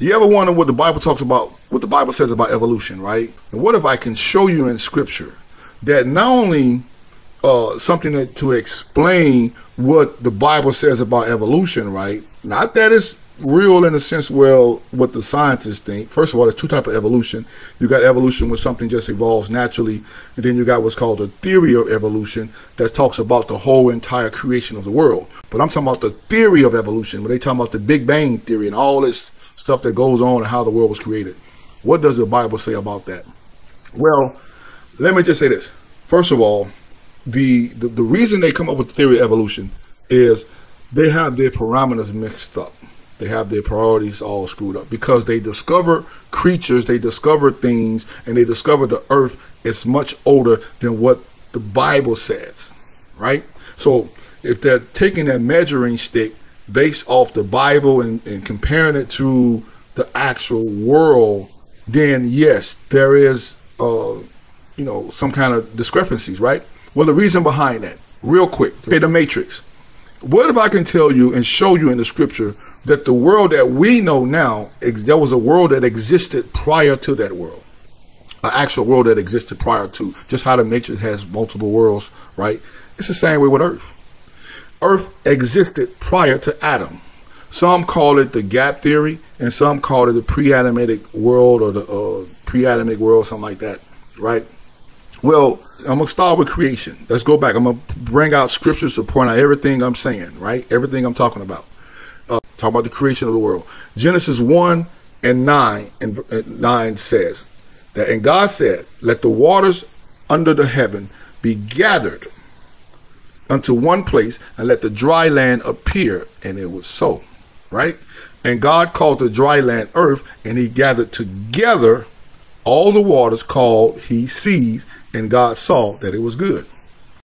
You ever wonder what the Bible talks about, what the Bible says about evolution, right? And what if I can show you in Scripture that not only uh, something that, to explain what the Bible says about evolution, right? Not that it's real in the sense, well, what the scientists think. First of all, there's two type of evolution. You got evolution where something just evolves naturally, and then you got what's called the theory of evolution that talks about the whole entire creation of the world. But I'm talking about the theory of evolution, where they talk about the Big Bang theory and all this stuff that goes on and how the world was created. What does the Bible say about that? Well, let me just say this. First of all, the, the, the reason they come up with the theory of evolution is they have their parameters mixed up. They have their priorities all screwed up because they discover creatures, they discover things, and they discover the earth is much older than what the Bible says, right? So if they're taking that measuring stick based off the Bible and, and comparing it to the actual world, then yes, there is, uh, you know, some kind of discrepancies, right? Well, the reason behind that, real quick, okay, the Matrix. What if I can tell you and show you in the scripture that the world that we know now, there was a world that existed prior to that world? An actual world that existed prior to, just how the Matrix has multiple worlds, right? It's the same way with Earth. Earth existed prior to Adam. Some call it the gap theory, and some call it the pre-Adamic world or the uh, pre-Adamic world, something like that, right? Well, I'm gonna start with creation. Let's go back. I'm gonna bring out scriptures to point out everything I'm saying, right? Everything I'm talking about. Uh, talk about the creation of the world. Genesis one and nine and nine says that, and God said, "Let the waters under the heaven be gathered unto one place, and let the dry land appear." And it was so, right? And God called the dry land earth, and He gathered together all the waters called He seas, and God saw that it was good.